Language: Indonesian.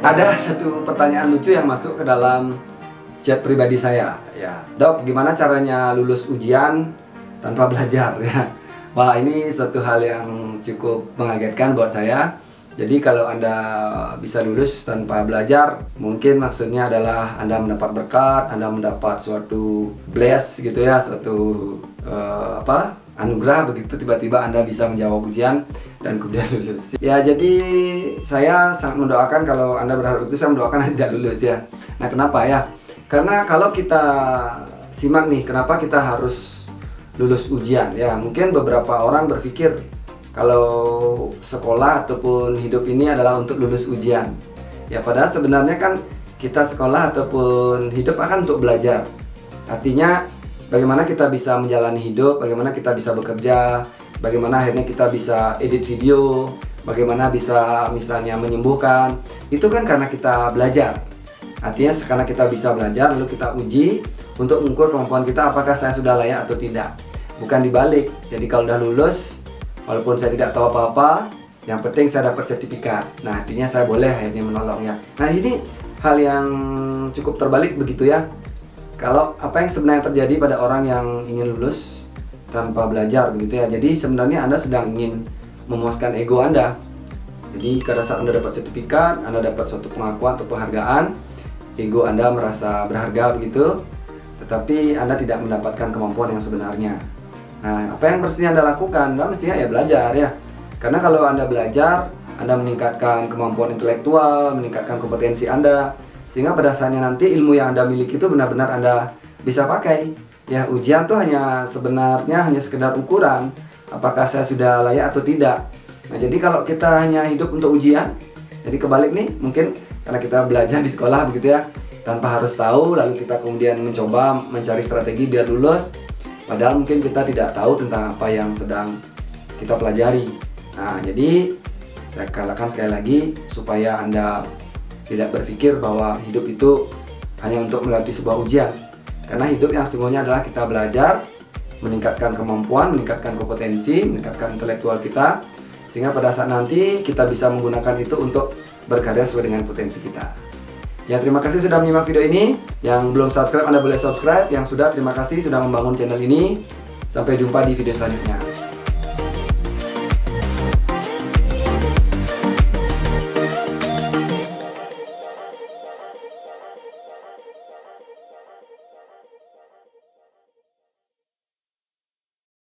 ada satu pertanyaan lucu yang masuk ke dalam chat pribadi saya. Ya dok gimana caranya lulus ujian tanpa belajar? Ya. Wah ini satu hal yang cukup mengagetkan buat saya. Jadi kalau anda bisa lulus tanpa belajar mungkin maksudnya adalah anda mendapat berkat anda mendapat suatu bless gitu ya suatu uh, apa anugerah begitu tiba-tiba anda bisa menjawab ujian dan kemudian lulus ya jadi saya sangat mendoakan kalau anda berharap itu saya mendoakan anda lulus ya nah kenapa ya karena kalau kita simak nih, kenapa kita harus lulus ujian? Ya, mungkin beberapa orang berpikir kalau sekolah ataupun hidup ini adalah untuk lulus ujian. Ya, padahal sebenarnya kan kita sekolah ataupun hidup akan untuk belajar. Artinya bagaimana kita bisa menjalani hidup, bagaimana kita bisa bekerja, bagaimana akhirnya kita bisa edit video, bagaimana bisa misalnya menyembuhkan. Itu kan karena kita belajar. Artinya karena kita bisa belajar lalu kita uji untuk mengukur kemampuan kita apakah saya sudah layak atau tidak. Bukan dibalik. Jadi kalau udah lulus walaupun saya tidak tahu apa-apa, yang penting saya dapat sertifikat. Nah, artinya saya boleh akhirnya menolongnya. Nah, ini hal yang cukup terbalik begitu ya. Kalau apa yang sebenarnya terjadi pada orang yang ingin lulus tanpa belajar begitu ya. Jadi sebenarnya Anda sedang ingin memuaskan ego Anda. Jadi pada saat Anda dapat sertifikat, Anda dapat suatu pengakuan atau penghargaan, ego Anda merasa berharga begitu, tetapi Anda tidak mendapatkan kemampuan yang sebenarnya. Nah, apa yang mestinya Anda lakukan? Anda mestinya ya belajar ya. Karena kalau Anda belajar, Anda meningkatkan kemampuan intelektual, meningkatkan kompetensi Anda, sehingga pada saatnya nanti ilmu yang Anda miliki itu benar-benar Anda bisa pakai. Ya, ujian tuh hanya sebenarnya hanya sekedar ukuran apakah saya sudah layak atau tidak. Nah, jadi kalau kita hanya hidup untuk ujian, jadi kebalik nih, mungkin karena kita belajar di sekolah begitu ya tanpa harus tahu lalu kita kemudian mencoba mencari strategi biar lulus padahal mungkin kita tidak tahu tentang apa yang sedang kita pelajari nah jadi saya katakan sekali lagi supaya anda tidak berpikir bahwa hidup itu hanya untuk melalui sebuah ujian karena hidup yang sesungguhnya adalah kita belajar meningkatkan kemampuan, meningkatkan kompetensi, meningkatkan intelektual kita sehingga pada saat nanti kita bisa menggunakan itu untuk berkarya sesuai dengan potensi kita. Ya terima kasih sudah menyimak video ini. Yang belum subscribe Anda boleh subscribe. Yang sudah terima kasih sudah membangun channel ini. Sampai jumpa di video selanjutnya.